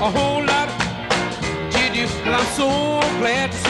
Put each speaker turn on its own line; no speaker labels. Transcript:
a whole lot Did you? Well, I'm so glad to